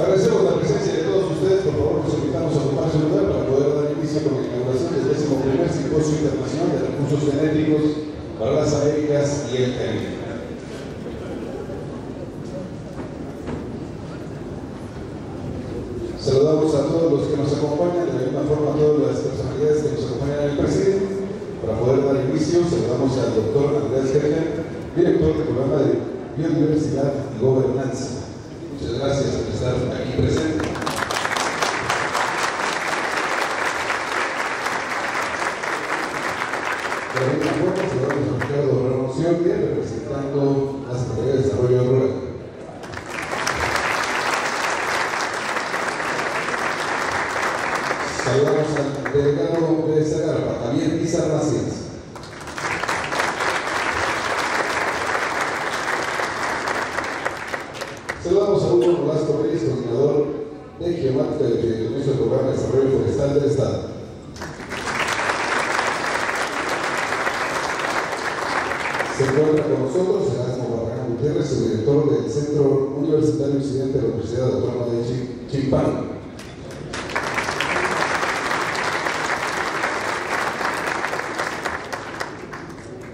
Agradecemos la presencia de todos ustedes, por favor, los invitamos a ocupar su lugar para poder dar inicio con la inauguración del décimo primer simposio internacional de recursos genéticos para las Américas y el Caribe. Saludamos a todos los que nos acompañan, de la misma forma a todas las personalidades que nos acompañan en el presidio. Para poder dar inicio, saludamos al doctor Andrés Gergen, director del programa de Biodiversidad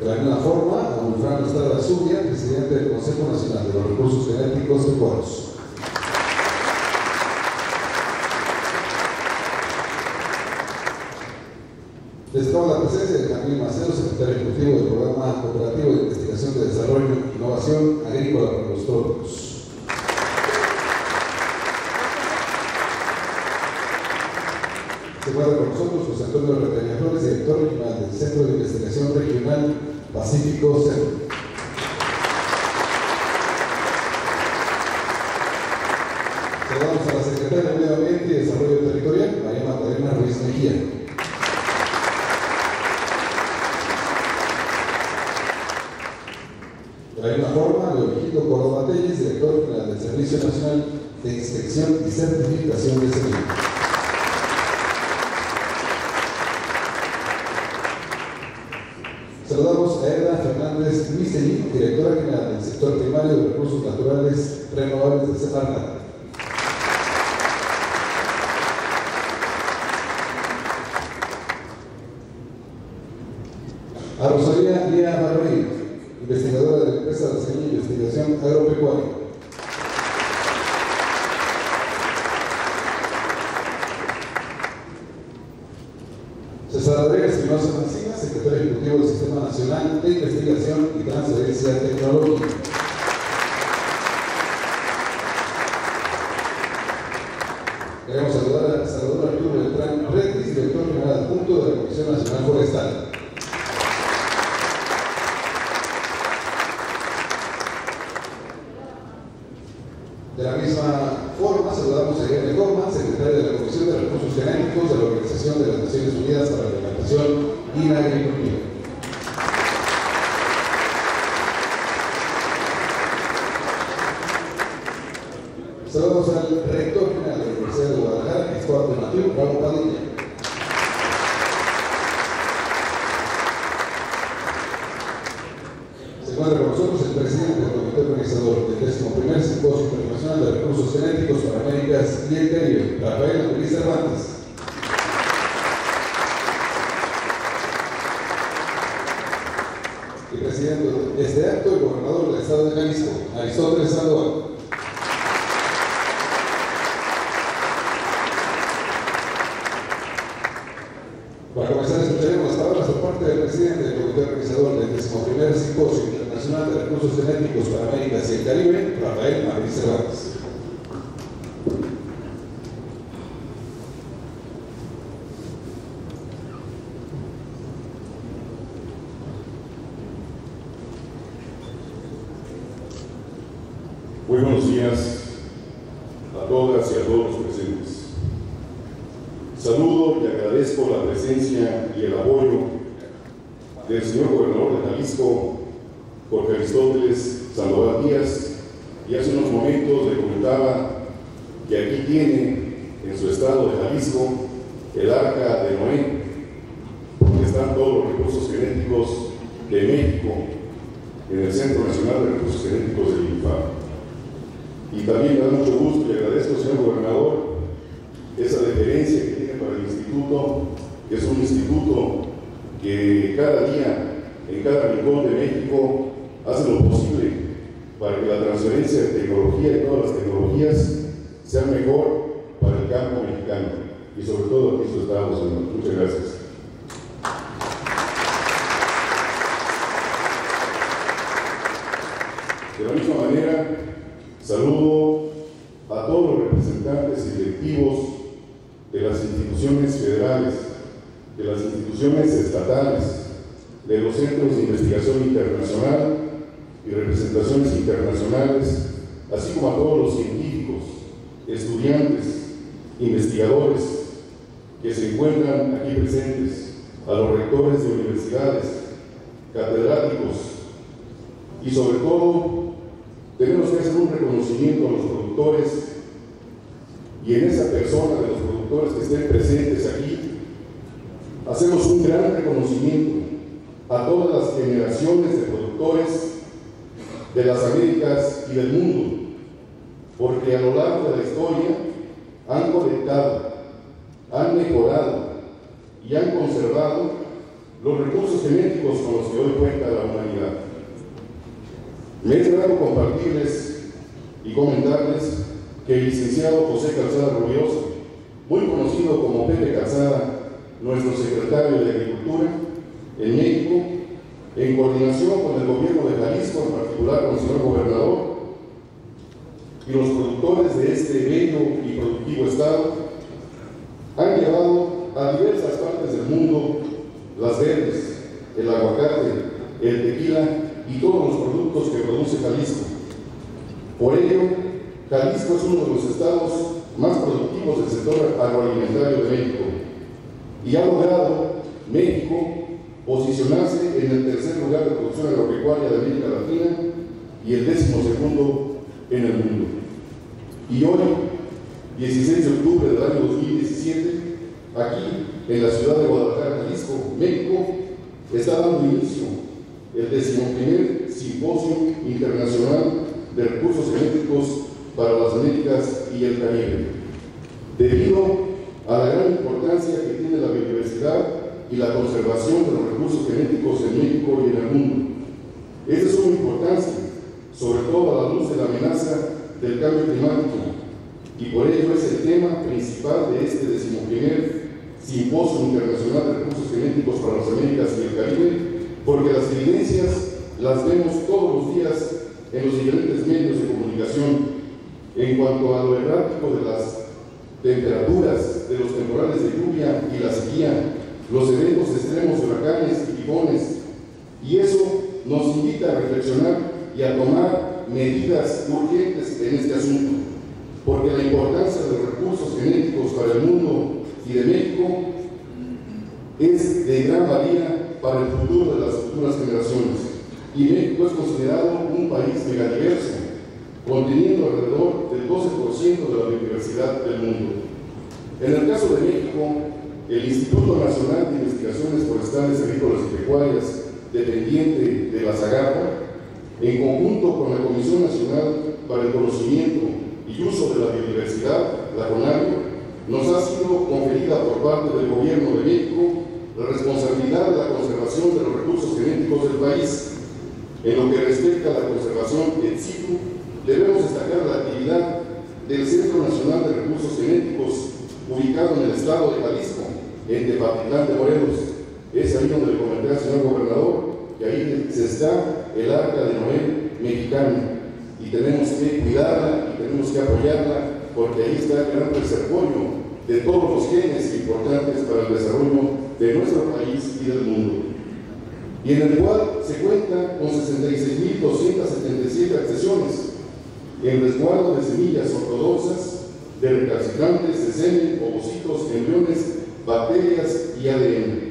De alguna forma, a don Fran Estrada Zubia, presidente del Consejo Nacional de los Recursos Genéticos de Cuaros. Destaco la presencia de Camilo Macero, secretario ejecutivo del Programa Cooperativo de Investigación de Desarrollo e Innovación Agrícola para los Trópicos. Se guarda con nosotros José Antonio Reteña Flores, director regional del Centro de Investigación Espinosa Mancina, secretario ejecutivo del Sistema Nacional de Investigación y Transferencia Tecnológica. Nacional de Recursos Genéticos para América y el Caribe, Rafael Madrid Cervantes. De las instituciones estatales, de los centros de investigación internacional y representaciones internacionales, así como a todos los científicos, estudiantes, investigadores que se encuentran aquí presentes, a los rectores de universidades, catedráticos y sobre todo tenemos que hacer un reconocimiento a los productores y en esa persona de los productores que estén presentes aquí, hacemos un gran reconocimiento a todas las generaciones de productores de las Américas y del mundo, porque a lo largo de la historia han colectado, han mejorado y han conservado los recursos genéticos con los que hoy cuenta la humanidad. Me es grato compartirles y comentarles que el licenciado José Calzada Rubiosa, muy conocido como Pepe Calzada, nuestro secretario de Agricultura en México, en coordinación con el gobierno de Jalisco, en particular con el señor gobernador, y los productores de este bello y productivo estado, han llevado a diversas partes del mundo las verdes, el aguacate, el tequila y todos los productos que produce Jalisco. Por ello, Jalisco es uno de los estados más productivos del sector agroalimentario de México y ha logrado México posicionarse en el tercer lugar de producción agropecuaria de América Latina y el décimo segundo en el mundo. Y hoy, 16 de octubre del año 2017, aquí en la ciudad de Guadalajara, Jalisco, México, está dando inicio el decimoprimer Simposio Internacional de Recursos Genéticos para las Américas y el Caribe, debido a la gran importancia que tiene la biodiversidad y la conservación de los recursos genéticos en México y en el mundo. Es una importancia, sobre todo a la luz de la amenaza del cambio climático, y por ello es el tema principal de este decimoprimer Simposio Internacional de Recursos Genéticos para las Américas y el Caribe, porque las evidencias las vemos todos los días en los diferentes medios de comunicación en cuanto a lo errático de las temperaturas, de los temporales de lluvia y la sequía, los eventos extremos de huracanes y tifones. Y eso nos invita a reflexionar y a tomar medidas urgentes en este asunto, porque la importancia de los recursos genéticos para el mundo y de México es de gran valía para el futuro de las futuras generaciones. Y México es considerado un país megadiverso, conteniendo alrededor del 12% de la biodiversidad del mundo. En el caso de México, el Instituto Nacional de Investigaciones Forestales, Agrícolas y Pecuarias, dependiente de la SAGAPA, en conjunto con la Comisión Nacional para el Conocimiento y Uso de la Biodiversidad, la CONABIO, nos ha sido conferida por parte del Gobierno de México la responsabilidad de la conservación de los recursos genéticos del país. En lo que respecta a la conservación in situ, debemos destacar la actividad del Centro Nacional de Recursos Genéticos, ubicado en el estado de Jalisco, en Tepatitlán de Morelos. Es ahí donde le comenté al señor gobernador que ahí se está el arca de Noé mexicana y tenemos que cuidarla y tenemos que apoyarla porque ahí está el gran reservorio de todos los genes importantes para el desarrollo de nuestro país y del mundo, y en el cual se cuenta con 66.277 accesiones en resguardo de semillas ortodoxas, de recalcitrantes, de semen, ovocitos, embriones, bacterias y ADN.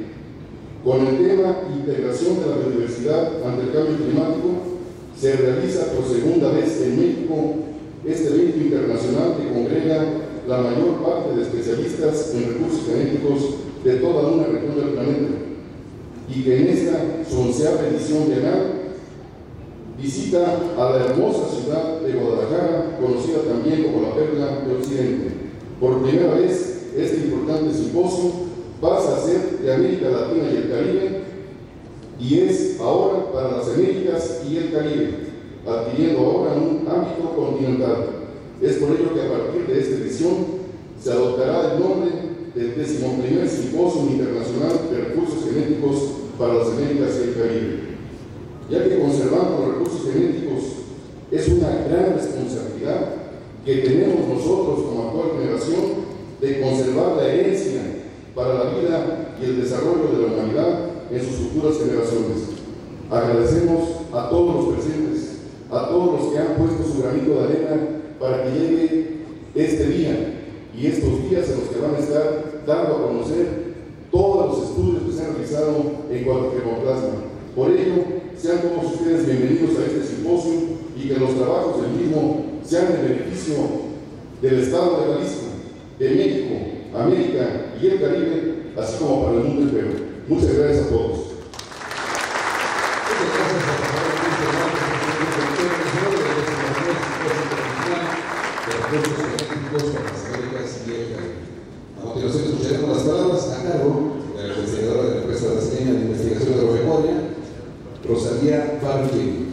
Con el tema integración de la biodiversidad ante el cambio climático, se realiza por segunda vez en México este evento internacional que congrega la mayor parte de especialistas en recursos genéticos de toda una región del planeta y que en esta su edición bienal visita a la hermosa ciudad de Guadalajara, conocida también como la Perla de Occidente. Por primera vez, este importante simposio pasa a ser de América Latina y el Caribe y es ahora para las Américas y el Caribe, adquiriendo ahora un ámbito continental. Es por ello que a partir de esta edición se adoptará el nombre del decimoprimer Simposio Internacional de Recursos Genéticos para las Américas y el Caribe. Ya que conservando los recursos genéticos es una gran responsabilidad que tenemos nosotros como actual generación de conservar la herencia para la vida y el desarrollo de la humanidad en sus futuras generaciones. Agradecemos a todos los presentes, a todos los que han puesto su granito de arena para que llegue este día y estos días en los que van a estar dando a conocer todos los estudios que se han realizado en cuanto a germoplasma. Por ello, sean todos ustedes bienvenidos a este simposio y que los trabajos del mismo sean en beneficio del Estado de Jalisco, de México, América y el Caribe, así como para el mundo entero. Muchas gracias a todos. A continuación escucharemos las palabras a cargo de la investigadora de la empresa brasileña de investigación de agromemoria, Rosalía Barbieri.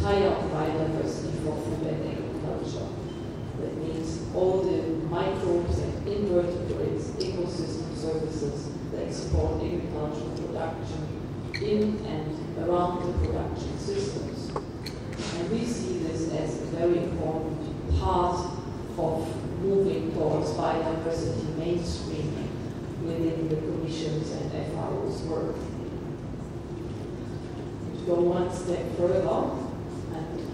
Entire biodiversity for food and agriculture. That means all the microbes and invertebrates, ecosystem services that support agricultural production in and around the production systems. And we see this as a very important part of moving towards biodiversity mainstreaming within the Commission's and FRO's work. To go one step further,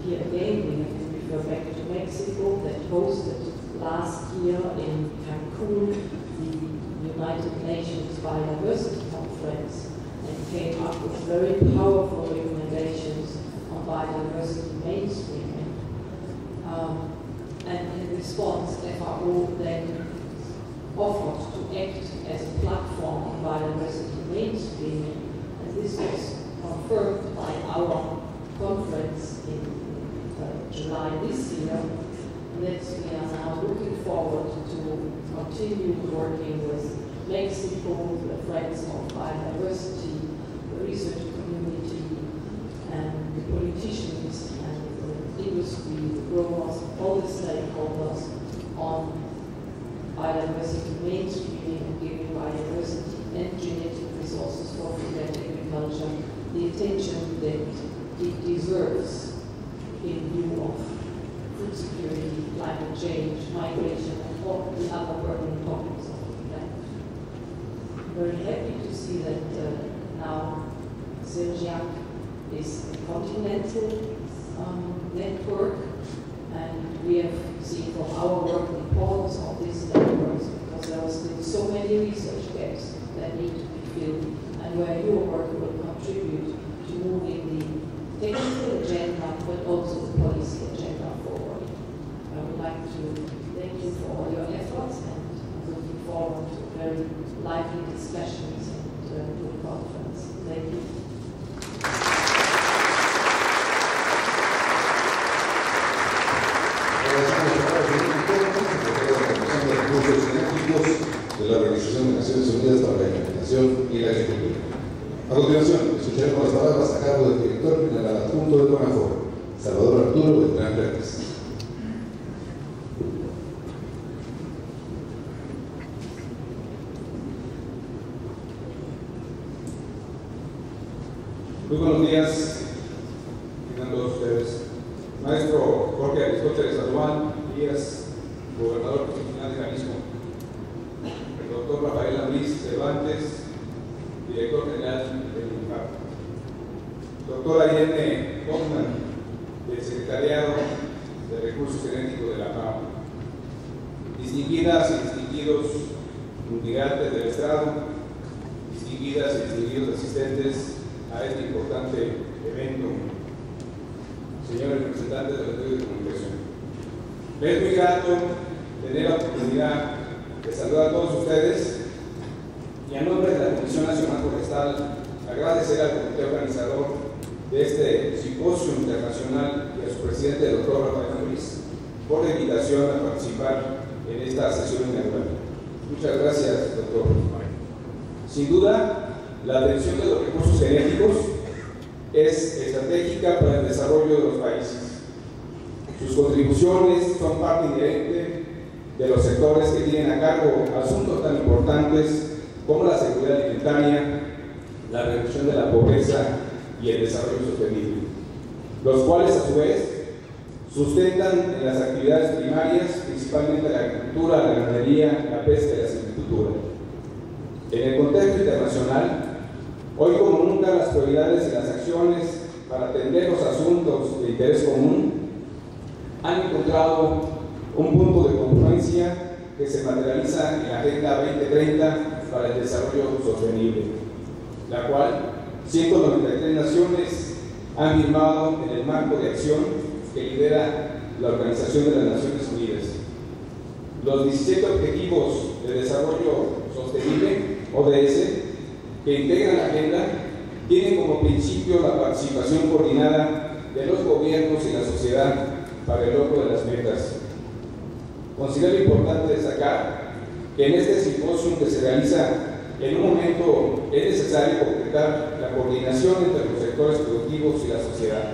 here again we have to refer back to Mexico that hosted last year in Cancun the United Nations Biodiversity Conference and came up with very powerful recommendations on biodiversity mainstreaming. Um, and in response, FRO then offered to act as a platform on biodiversity mainstreaming, and this was confirmed by our conference in July this year. That we are now looking forward to continue working with Mexico, the Friends of Biodiversity, the research community, and the politicians and the industry, the growers, all the stakeholders on biodiversity mainstreaming Sandoval Díaz, gobernador constitucional de Jalisco. El doctor Rafael Luis Cervantes, director general del INCAP. Doctora Irene Hoffman, del Secretariado de Recursos Genéticos de la FAO. Distinguidas y distinguidos integrantes del Estado, distinguidas y distinguidos asistentes a este importante evento, señores representantes de los medios de comunicación. Es muy grato tener la oportunidad de saludar a todos ustedes y a nombre de la Comisión Nacional Forestal agradecer al comité organizador de este simposio internacional y a su presidente, el doctor Rafael Luis, por la invitación a participar en esta sesión inaugural. Muchas gracias, doctor. Sin duda, la atención de los recursos genéticos es estratégica para el desarrollo de los países. Sus contribuciones son parte inherente de los sectores que tienen a cargo asuntos tan importantes como la seguridad alimentaria, la reducción de la pobreza y el desarrollo sostenible, los cuales a su vez sustentan en las actividades primarias, principalmente la agricultura, la ganadería, la pesca y la silvicultura. En el contexto internacional, Hoy como nunca las prioridades y las acciones para atender los asuntos de interés común han encontrado un punto de confluencia que se materializa en la Agenda 2030 para el Desarrollo Sostenible. la cual 193 naciones han firmado en el marco de acción que lidera la Organización de las Naciones Unidas. Los 17 Objetivos de Desarrollo Sostenible, ODS, que integran la agenda, tienen como principio la participación coordinada de los gobiernos y la sociedad para el logro de las metas. Considero importante destacar que en este simposio que se realiza en un momento es necesario concretar la coordinación entre los sectores productivos y la sociedad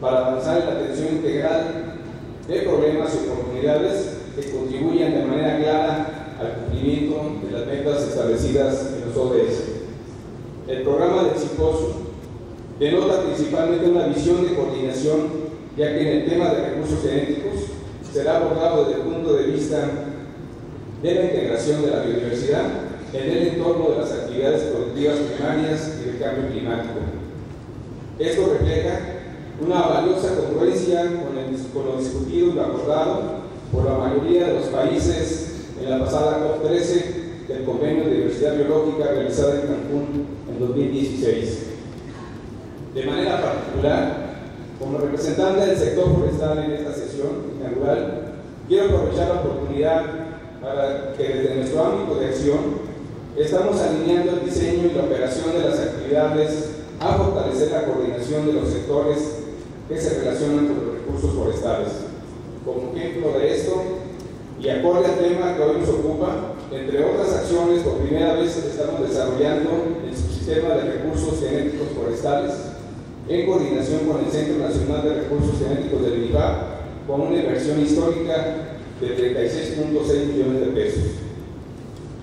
para avanzar en la atención integral de problemas y oportunidades que contribuyan de manera clara al cumplimiento de las metas establecidas en los ODS. El programa del simposio denota principalmente una visión de coordinación, ya que en el tema de recursos genéticos será abordado desde el punto de vista de la integración de la biodiversidad en el entorno de las actividades productivas primarias y del cambio climático. Esto refleja una valiosa congruencia con, el, con lo discutido y acordado por la mayoría de los países en la pasada COP13 del Convenio de Diversidad Biológica realizada en Cancún en 2016. De manera particular, como representante del sector forestal en esta sesión inaugural, quiero aprovechar la oportunidad para que desde nuestro ámbito de acción estamos alineando el diseño y la operación de las actividades a fortalecer la coordinación de los sectores que se relacionan con los recursos forestales. Como ejemplo de esto, y acorde al tema que hoy nos ocupa, entre otras acciones, por primera vez estamos desarrollando el subsistema de recursos genéticos forestales en coordinación con el Centro Nacional de Recursos Genéticos del INIVAP, con una inversión histórica de 36.6 millones de pesos.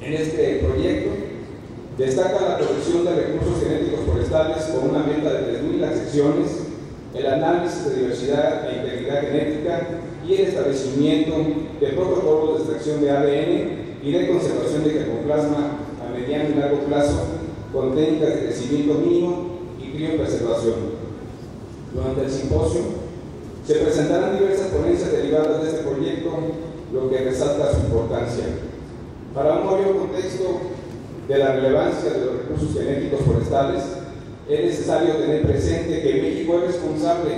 En este proyecto destaca la producción de recursos genéticos forestales con una meta de 3.000 accesiones, el análisis de diversidad e integridad genética y el establecimiento de protocolos de extracción de ADN y de conservación de germoplasma a mediano y largo plazo con técnicas de crecimiento mínimo y criopreservación. Durante el simposio se presentarán diversas ponencias derivadas de este proyecto, lo que resalta su importancia. Para un mayor contexto de la relevancia de los recursos genéticos forestales, es necesario tener presente que México es responsable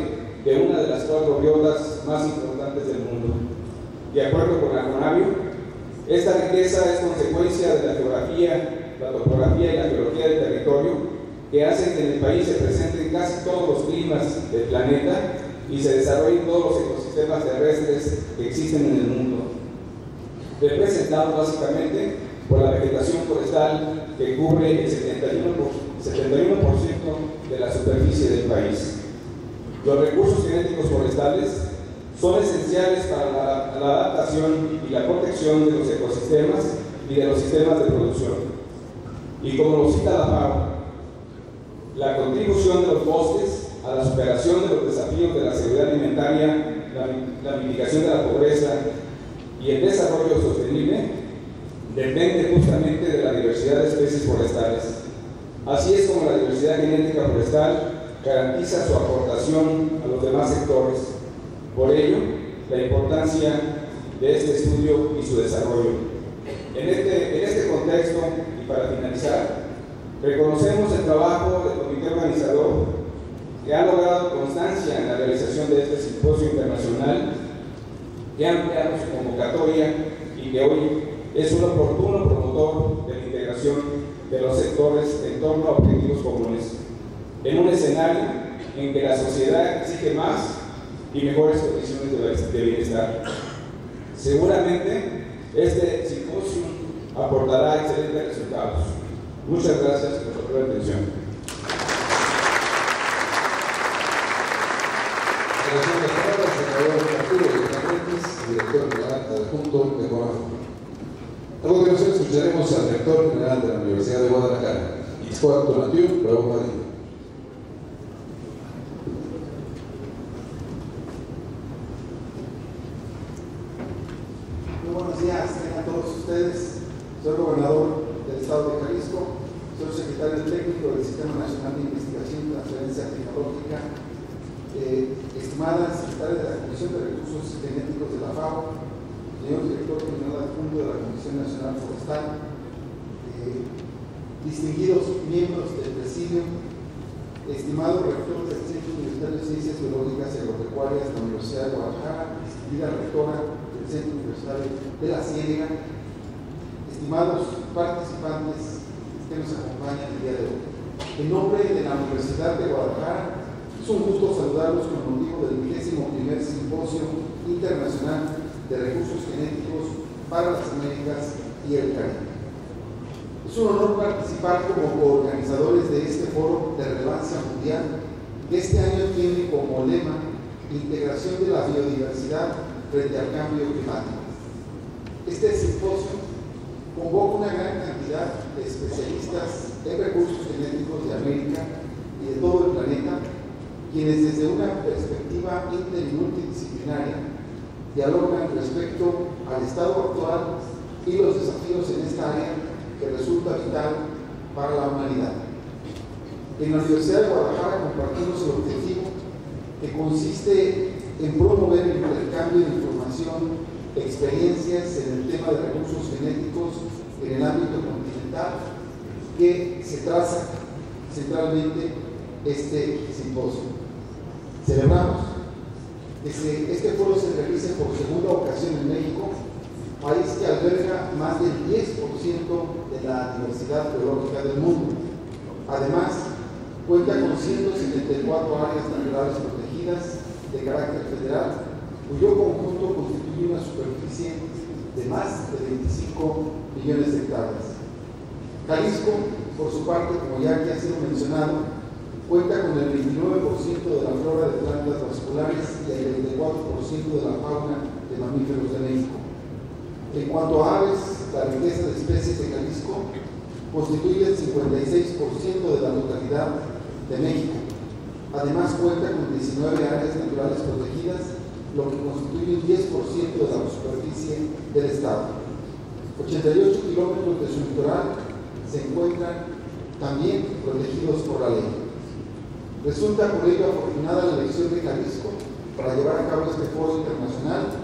de una de las cuatro biotas más importantes del mundo. De acuerdo con la esta riqueza es consecuencia de la geografía, la topografía y la geología del territorio que hacen que en el país se presenten casi todos los climas del planeta y se desarrollen todos los ecosistemas terrestres que existen en el mundo. Representados básicamente por la vegetación forestal que cubre el 71%, 71 de la superficie del país. Los recursos genéticos forestales son esenciales para la, la, adaptación y la protección de los ecosistemas y de los sistemas de producción. Y como lo cita la FAO, la contribución de los bosques a la superación de los desafíos de la seguridad alimentaria, la, la mitigación de la pobreza y el desarrollo sostenible depende justamente de la diversidad de especies forestales. Así es como la diversidad genética forestal garantiza su aportación a los demás sectores. Por ello, la importancia de este estudio y su desarrollo. En este, en este contexto, y para finalizar, reconocemos el trabajo del comité organizador que ha logrado constancia en la realización de este simposio internacional, que ha ampliado su convocatoria y que hoy es un oportuno promotor de la integración de los sectores en torno a objetivos comunes, en un escenario en que la sociedad exige más y mejores condiciones de bienestar. Seguramente este simposio aportará excelentes resultados. Muchas gracias por su atención. director general adjunto de CONAFO. A continuación escucharemos al rector general de la Universidad de Guadalajara, Itzcoat Donatiu Bravo Padilla. Muy buenos días a todos ustedes. Soy el gobernador del estado de Jalisco, soy secretario técnico del Sistema Nacional de Investigación y Transferencia Tecnológica, eh, estimada secretaria de la Comisión de Recursos Genéticos de la FAO, señor director general adjunto de la Comisión Nacional Forestal, eh, distinguidos miembros del presidio, estimado rector del Centro Universitario de Ciencias Biológicas y Agropecuarias de la Universidad de Guadalajara, distinguida rectora del Centro Universitario de la Ciénaga, estimados participantes que nos acompañan el día de hoy. En nombre de la Universidad de Guadalajara, es un gusto saludarlos con motivo del 21 Simposio Internacional de Recursos Genéticos para las Américas y el Caribe. Es un honor participar como coorganizadores de este foro de relevancia mundial que este año tiene como lema Integración de la biodiversidad frente al cambio climático. Este simposio convoca una gran cantidad de especialistas en recursos genéticos de América y de todo el planeta, quienes desde una perspectiva inter y multidisciplinaria dialogan respecto al estado actual y los desafíos en esta área que resulta vital para la humanidad. En la Universidad de Guadalajara compartimos el objetivo que consiste en promover el intercambio de información, experiencias en el tema de recursos genéticos en el ámbito continental que se traza centralmente este simposio. Celebramos que este foro se realice por segunda ocasión en México país que alberga más del 10% de la diversidad biológica del mundo. Además, cuenta con 174 áreas naturales protegidas de carácter federal, cuyo conjunto constituye una superficie de más de 25 millones de hectáreas. Jalisco, por su parte, como ya aquí ha sido mencionado, cuenta con el 29% de la flora de plantas vasculares y el 24% de la fauna de mamíferos de México. En cuanto a aves, la riqueza de especies de Jalisco constituye el 56% de la totalidad de México. Además cuenta con 19 áreas naturales protegidas, lo que constituye un 10% de la superficie del Estado. 88 kilómetros de su litoral se encuentran también protegidos por la ley. Resulta por ello afortunada la elección de Jalisco para llevar a cabo este foro internacional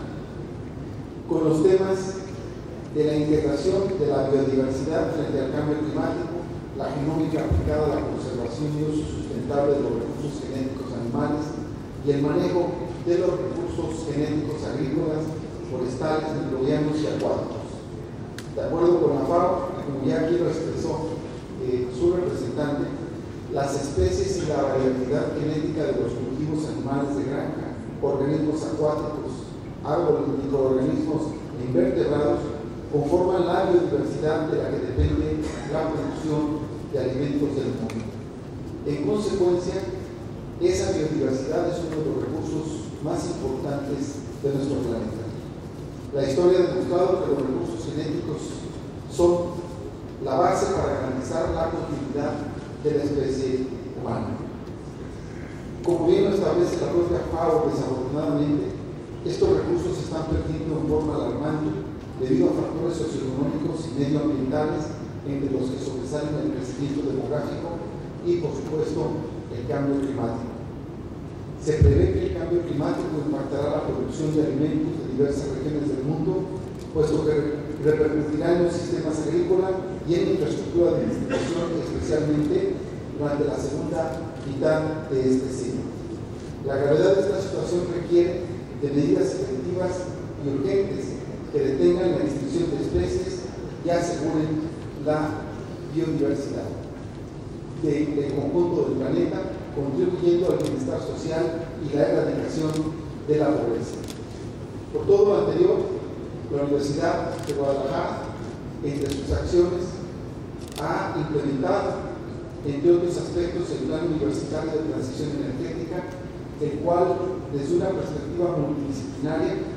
con los temas de la integración de la biodiversidad frente al cambio climático, la genómica aplicada a la conservación y uso sustentable de los recursos genéticos animales y el manejo de los recursos genéticos agrícolas, forestales, microbianos y acuáticos. De acuerdo con la FAO, como ya aquí lo expresó eh, su representante, las especies y la variabilidad genética de los cultivos animales de granja, organismos acuáticos, árboles, microorganismos e invertebrados conforman la biodiversidad de la que depende la producción de alimentos del mundo. En consecuencia, esa biodiversidad es uno de los recursos más importantes de nuestro planeta. La historia ha demostrado que los recursos genéticos son la base para garantizar la continuidad de la especie humana. Como bien lo establece la propia FAO, desafortunadamente, estos recursos se están perdiendo en forma alarmante debido a factores socioeconómicos y medioambientales entre los que sobresalen el crecimiento demográfico y, por supuesto, el cambio climático. Se prevé que el cambio climático impactará la producción de alimentos de diversas regiones del mundo, puesto que repercutirá en los sistemas agrícolas y en la infraestructura de distribución, especialmente durante la segunda mitad de este siglo. La gravedad de esta situación requiere de medidas efectivas y urgentes que detengan la extinción de especies y aseguren la biodiversidad del conjunto del planeta, contribuyendo al bienestar social y la erradicación de la pobreza. Por todo lo anterior, la Universidad de Guadalajara, entre sus acciones, ha implementado, entre otros aspectos, el Plan Universitario de Transición Energética, el cual, desde una perspectiva multidisciplinaria,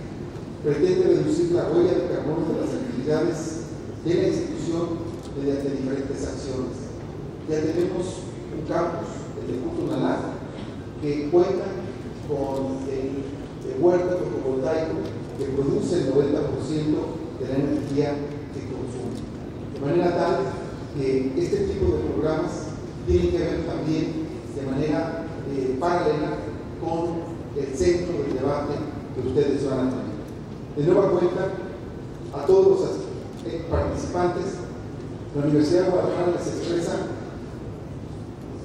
pretende reducir la huella de carbono de las actividades de la institución mediante diferentes acciones. Ya tenemos un campus, el de Cutunalá, que cuenta con el, huerto fotovoltaico que produce el 90% de la energía que consume. De manera tal que este tipo de programas tienen que ver también de manera eh, paralela con el centro del debate que ustedes van a tener. De nueva cuenta, a todos los eh, participantes, la Universidad de Guadalajara les expresa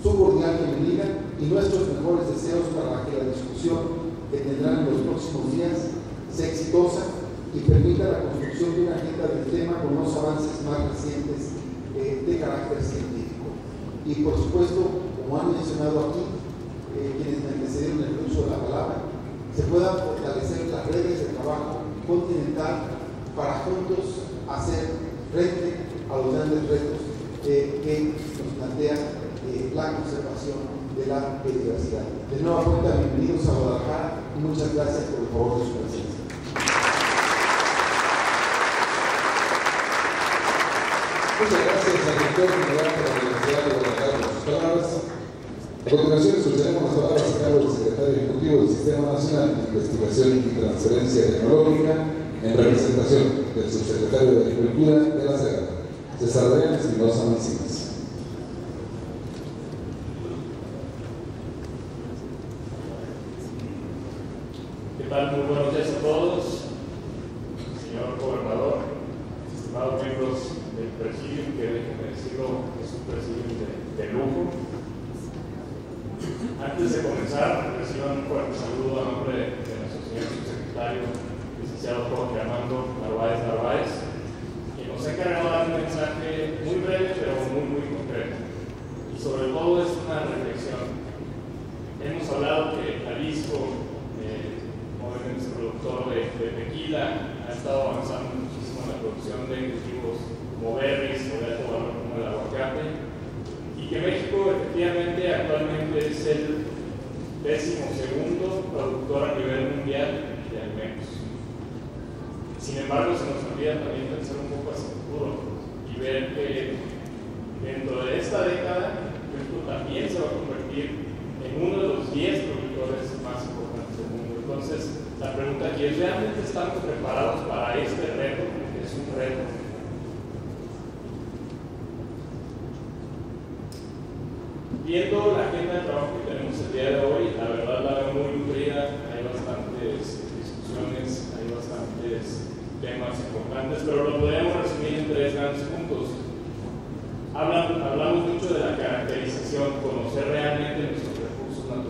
su cordial bienvenida y nuestros mejores deseos para que la discusión que tendrán en los próximos días sea exitosa y permita la construcción de una agenda del tema con los avances más recientes eh, de carácter científico. Y por supuesto, como han mencionado aquí, eh, quienes me antecedieron el uso de la palabra, se puedan fortalecer las redes de trabajo continental para juntos hacer frente a los grandes retos eh, que nos plantea eh, la conservación de la biodiversidad. De nueva cuenta, bienvenidos a Guadalajara y muchas gracias por el favor de su presencia. Muchas gracias al rector general de la Universidad de Guadalajara por sus. A continuación, escucharemos las palabras a cargo del secretario ejecutivo del Sistema Nacional de Investigación y Transferencia Tecnológica en representación del subsecretario de Agricultura de la SEGA, César Adrián Espinosa Mancinas. Muy buenos días a todos. Señor gobernador, estimados miembros del presidium, que déjenme decirlo, es un presidium de lujo. Antes de comenzar, reciban un fuerte saludo a nombre de nuestro señor subsecretario, licenciado Jorge Armando Narváez Narváez, que nos ha encargado dar un mensaje muy breve, pero muy, muy concreto. Y sobre todo es una reflexión. Hemos hablado que Jalisco, eh, obviamente es productor de, de tequila, ha estado avanzando muchísimo en la producción de cultivos como berries como el aguacate, y que México efectivamente actualmente es el décimo segundo productor a nivel mundial de alimentos. Sin embargo, se nos olvida también pensar un poco hacia el futuro y ver que dentro de esta década México también se va a convertir en uno de los 10 productores más importantes del mundo. Entonces, la pregunta aquí es, ¿realmente estamos preparados para este reto? Es un reto. Viendo la agenda de trabajo que tenemos el día de hoy, la verdad la veo muy nutrida, hay bastantes discusiones, hay bastantes temas importantes, pero lo podemos resumir en tres grandes puntos. Hablan, hablamos mucho de la caracterización, conocer realmente nuestros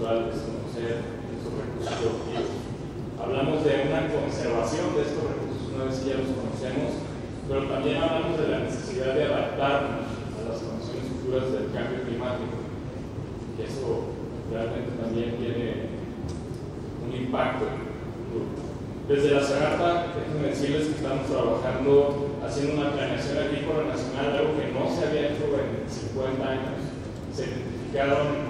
recursos naturales, conocer nuestros recursos productivos. Hablamos de una conservación de estos recursos una vez que ya los conocemos, pero también hablamos de la necesidad de adaptarnos a las condiciones futuras del cambio climático. Y eso realmente también tiene un impacto. Desde la Zagarpa, déjenme decirles que estamos trabajando haciendo una planeación agrícola nacional, algo que no se había hecho en 50 años. Se identificaron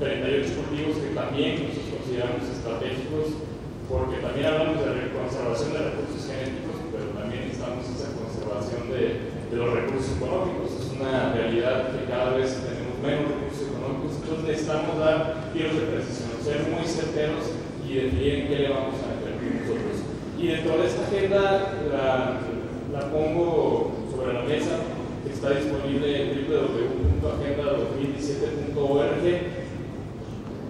38 cultivos que también nosotros consideramos estratégicos, porque también hablamos de conservación de recursos genéticos, pero también estamos en esa conservación de, los recursos económicos. Es una realidad que cada vez tenemos menos recursos económicos, entonces necesitamos dar tiros de precisión, ser muy certeros y definir en qué le vamos a meter nosotros. Y dentro de esta agenda la, la pongo sobre la mesa, que está disponible en www.agenda2017.org.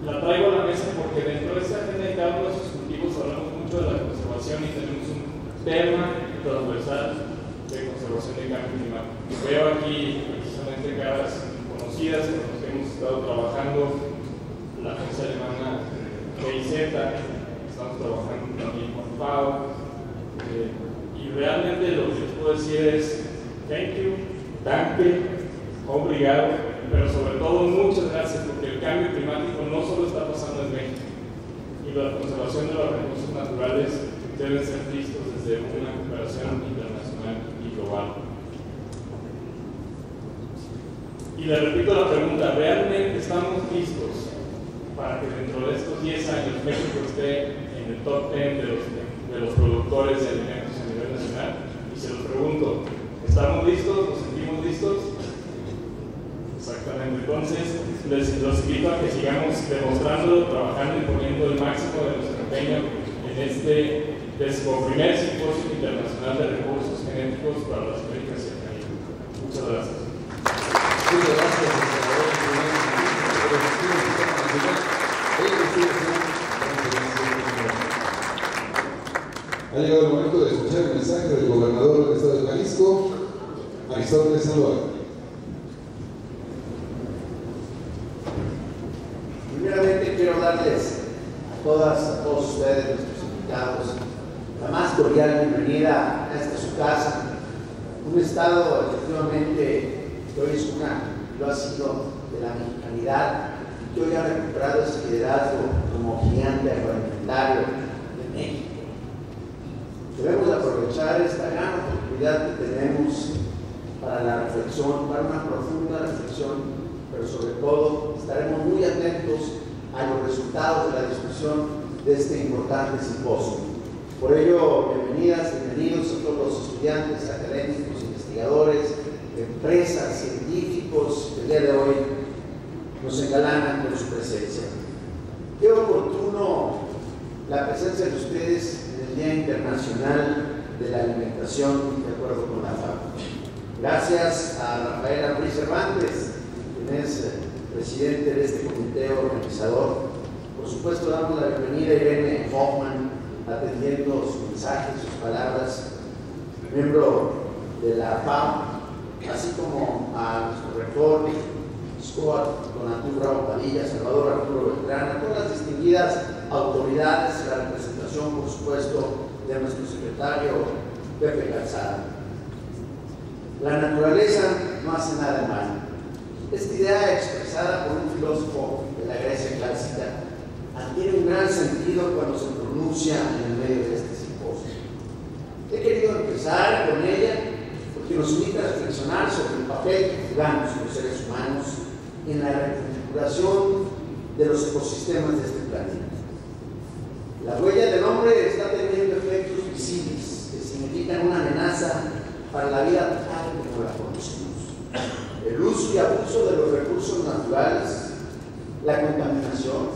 La traigo a la mesa porque dentro de esta agenda de cada uno hablamos mucho de la conservación y tenemos un tema transversal de conservación de cambio climático. Veo aquí precisamente caras conocidas con las que hemos estado trabajando, la agencia alemana GIZ, estamos trabajando también con FAO, eh, y realmente lo que les puedo decir es thank you, danke, obrigado, pero sobre todo muchas gracias porque el cambio climático no solo está pasando en México y la conservación de los recursos naturales deben ser vistos desde una cooperación internacional y global. Y le repito la pregunta, ¿realmente estamos listos para que dentro de estos 10 años México esté en el top 10 de los, de los productores de alimentos a nivel nacional? Y se los pregunto, ¿estamos listos? Entonces, les los invito a que sigamos demostrándolo, trabajando y poniendo el máximo de nuestro empeño en este primer simposio internacional de recursos genéticos para las Américas y el Caribe. Muchas gracias. Muchas gracias, Ha llegado el momento de escuchar el mensaje del gobernador del estado de Jalisco, Aristóteles Sandoval. darles a todas, a todos ustedes, nuestros invitados, la más cordial bienvenida a esta su casa, un estado efectivamente que hoy es una, lo ha sido de la mexicanidad, que hoy ha recuperado ese liderazgo como gigante agroalimentario de México. Debemos aprovechar esta gran oportunidad que tenemos para la reflexión, para una profunda reflexión, pero sobre todo estaremos muy atentos a los resultados de la discusión de este importante simposio. Por ello, bienvenidas, bienvenidos a todos los estudiantes, académicos, investigadores, empresas, científicos que el día de hoy nos engalanan con su presencia. Qué oportuno la presencia de ustedes en el Día Internacional de la Alimentación, de acuerdo con la FAO. Gracias a Rafael Ruiz Cervantes, quien es eh, presidente de este comité organizador. Por supuesto, damos la bienvenida a Irene Hoffman, atendiendo sus mensajes, sus palabras, miembro de la FAO, así como a nuestro rector, Scott, con Arturo Padilla, Salvador Arturo Beltrán, a todas las distinguidas autoridades, la representación, por supuesto, de nuestro secretario Pepe Calzada. La naturaleza no hace nada mal. Esta idea expresada por un filósofo de la Grecia clásica adquiere un gran sentido cuando se pronuncia en el medio de este simposio. He querido empezar con ella porque nos invita a reflexionar sobre el papel que jugamos los seres humanos en la reconfiguración de los ecosistemas de este planeta. La huella del hombre está teniendo efectos visibles que significan una amenaza para la vida tal como la conocemos. El uso y abuso de los recursos naturales, la contaminación,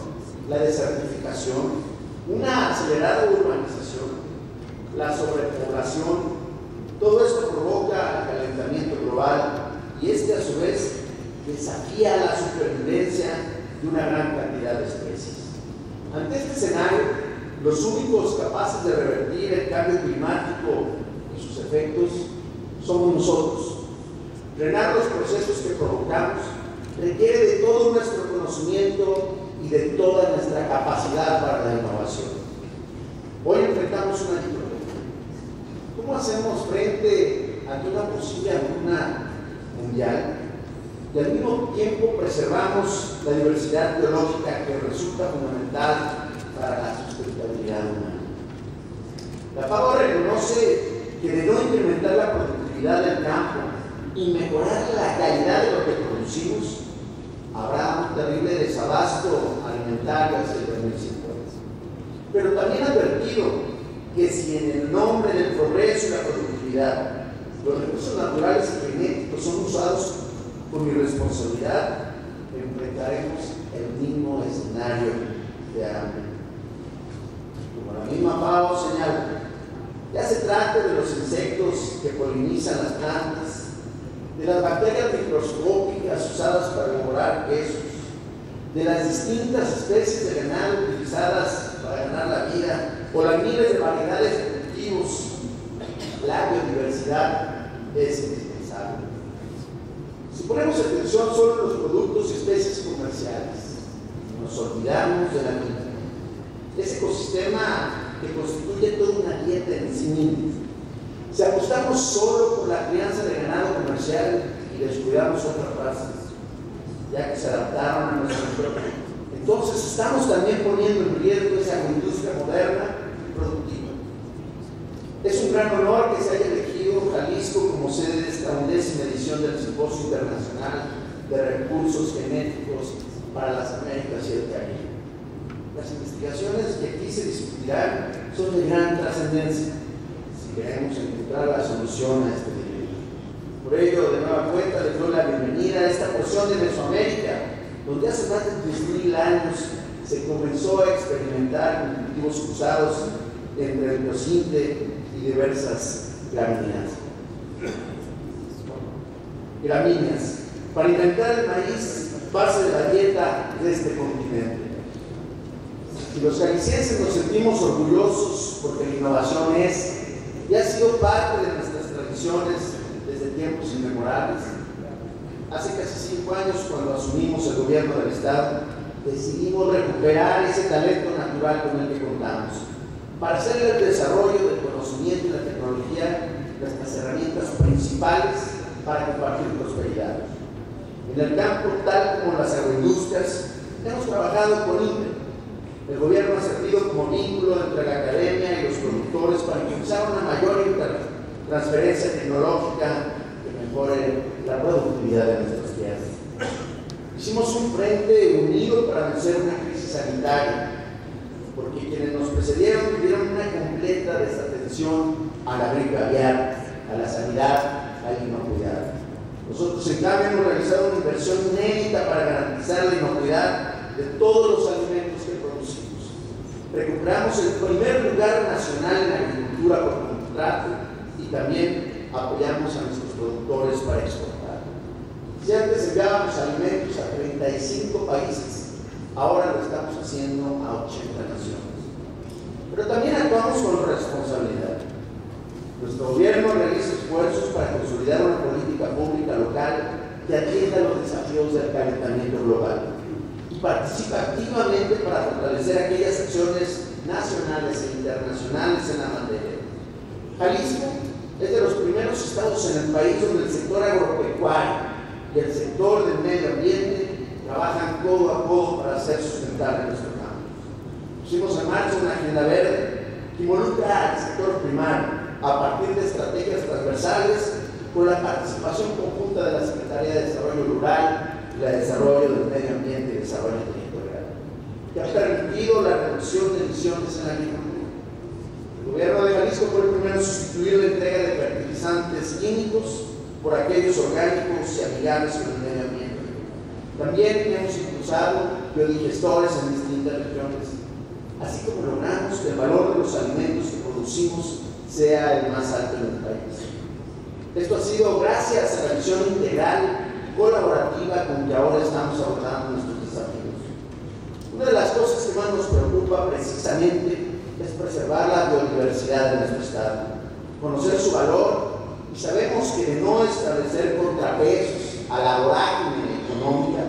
la desertificación, una acelerada urbanización, la sobrepoblación, todo esto provoca el calentamiento global y este a su vez desafía la supervivencia de una gran cantidad de especies. Ante este escenario, los únicos capaces de revertir el cambio climático y sus efectos somos nosotros. Frenar los procesos que provocamos requiere de todo nuestro conocimiento y de toda nuestra capacidad para la innovación. Hoy enfrentamos una dicotomía. ¿Cómo hacemos frente ante una posible hambruna mundial y al mismo tiempo preservamos la diversidad biológica que resulta fundamental para la sustentabilidad La FAO reconoce que de no incrementar la productividad del campo y mejorar la calidad de lo que producimos, habrá un terrible desabasto alimentario hacia el 2050. Pero también ha advertido que si en el nombre del progreso y la productividad los recursos naturales y genéticos son usados con irresponsabilidad, enfrentaremos el mismo escenario de hambre. Como la misma FAO señala, ya se trata de los insectos que polinizan las plantas, de las bacterias microscópicas usadas para elaborar quesos, de las distintas especies de ganado utilizadas para ganar la vida, o las miles de variedades de cultivos, la biodiversidad es indispensable. Si ponemos atención solo en los productos y especies comerciales, nos olvidamos de la. Ese ecosistema que constituye toda una dieta en sí mismo. Si apostamos solo por la crianza de ganado comercial y descuidamos otras razas, ya que se adaptaron a nuestro entorno, entonces estamos también poniendo en riesgo esa agroindustria moderna y productiva. Es un gran honor que se haya elegido Jalisco como sede de esta undécima edición del Simposio Internacional de Recursos Genéticos para las Américas y el Caribe. Las investigaciones que aquí se discutirán son de gran trascendencia si queremos encontrar la solución a este dilema. Por ello, de nueva cuenta, les doy la bienvenida a esta porción de Mesoamérica, donde hace más de 3.000 años se comenzó a experimentar cultivos cruzados entre el biocinte y diversas gramíneas. Gramíneas, para inventar el maíz base de la dieta de este continente. Y los jaliscienses nos sentimos orgullosos porque la innovación es y ha sido parte de nuestras tradiciones desde tiempos inmemorables. Hace casi cinco años, cuando asumimos el gobierno del Estado, decidimos recuperar ese talento natural con el que contamos para hacer el desarrollo del conocimiento y la tecnología nuestras herramientas principales para compartir prosperidad. En el campo, tal como las agroindustrias, hemos trabajado con INTE. El gobierno ha servido como vínculo entre la academia y los productores para impulsar una mayor transferencia tecnológica que mejore la productividad de nuestras tierras. Hicimos un frente unido para vencer una crisis sanitaria, porque quienes nos precedieron tuvieron una completa desatención a la gripe a la sanidad, a la inocuidad. Nosotros, en cambio, hemos realizado una inversión inédita para garantizar la inocuidad de todos los alimentos. Recuperamos el primer lugar nacional en agricultura por contrato y también apoyamos a nuestros productores para exportar. Si antes enviábamos alimentos a 35 países, ahora lo estamos haciendo a 80 naciones. Pero también actuamos con responsabilidad. Nuestro gobierno realiza esfuerzos para consolidar una política pública local que atienda los desafíos del calentamiento global y participa activamente para fortalecer aquellas acciones nacionales e internacionales en la materia. Jalisco es de los primeros estados en el país donde el sector agropecuario y el sector del medio ambiente trabajan codo a codo para hacer sustentable nuestro campo. Pusimos en marcha una agenda verde que involucra al sector primario a partir de estrategias transversales con la participación conjunta de la Secretaría de Desarrollo Rural la de Desarrollo del Medio Ambiente y Desarrollo Territorial, que ha permitido la reducción de emisiones en la agricultura. El gobierno de Jalisco fue el primero en sustituir la entrega de fertilizantes químicos por aquellos orgánicos y amigables con el medio ambiente. También hemos impulsado biodigestores en distintas regiones, así como logramos que el valor de los alimentos que producimos sea el más alto en el país. Esto ha sido gracias a la visión integral colaborativa con que ahora estamos abordando nuestros desafíos. Una de las cosas que más nos preocupa precisamente es preservar la biodiversidad de nuestro Estado, conocer su valor y sabemos que no establecer contrapesos a la vorágine económica,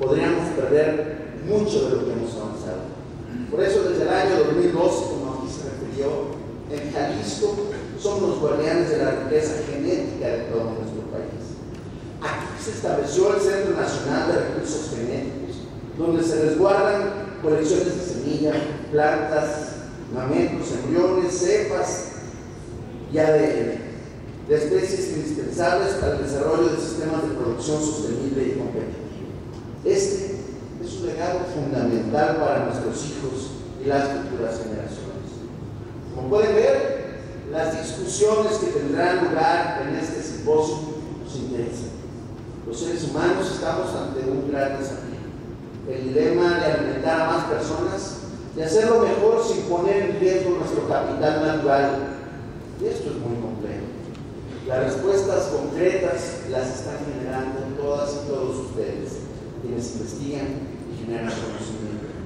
podríamos perder mucho de lo que hemos avanzado. Por eso, desde el año 2012, como aquí se refirió, en Jalisco somos los guardianes de la riqueza genética de todo nuestro se estableció el Centro Nacional de Recursos Genéticos, donde se resguardan colecciones de semillas, plantas, mametos, embriones, cepas y ADN de especies indispensables para el desarrollo de sistemas de producción sostenible y competitivo. Este es un legado fundamental para nuestros hijos y las futuras generaciones. Como pueden ver, las discusiones que tendrán lugar en este simposio nos interesan. Los seres humanos estamos ante un gran desafío. El dilema de alimentar a más personas y hacerlo mejor sin poner en riesgo nuestro capital natural. Y esto es muy complejo. Las respuestas concretas las están generando todas y todos ustedes, quienes investigan y generan conocimiento.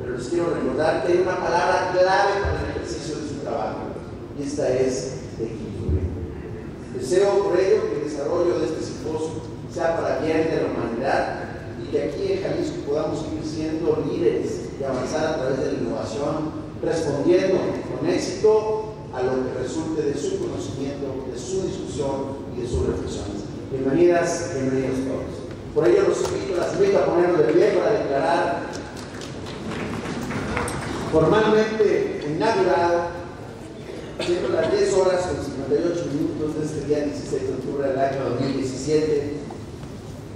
Pero les quiero recordar que hay una palabra clave para el ejercicio de su trabajo, y esta es equilibrio. Deseo por ello que el desarrollo de este simposio sea para bien de la humanidad y que aquí en Jalisco podamos seguir siendo líderes y avanzar a través de la innovación, respondiendo con éxito a lo que resulte de su conocimiento, de su discusión y de sus reflexiones. Bienvenidas, bienvenidos todos. Por ello los invito, las invito a ponernos de pie para declarar formalmente inaugurado, siendo las 10 horas con 58 minutos de este día 16 de octubre del año 2017,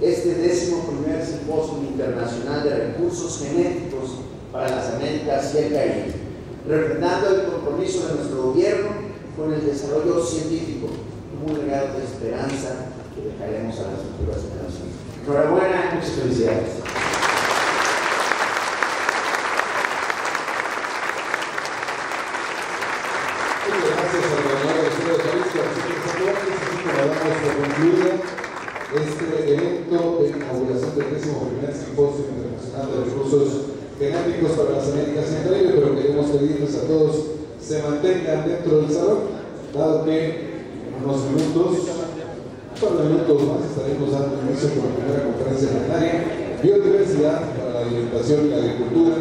este décimo primer simposio internacional de recursos genéticos para las Américas y el Caribe refrendando el compromiso de nuestro gobierno con el desarrollo científico, un legado de esperanza que dejaremos a las futuras generaciones. Enhorabuena muchas felicidades. Muchas gracias al gobernador del Estado de Jalisco, así como damos por concluida este evento de inauguración del décimo primer simposio internacional de recursos genéticos para las Américas y el Caribe, pero queremos pedirles a todos se mantengan dentro del salón, dado que en unos minutos, un minutos más, estaremos dando inicio con la primera conferencia plenaria biodiversidad para la alimentación y la agricultura,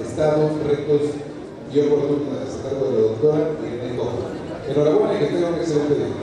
estados, retos y oportunidades. A cargo de la doctora Irene. Enhorabuena y que tenga un excelente día.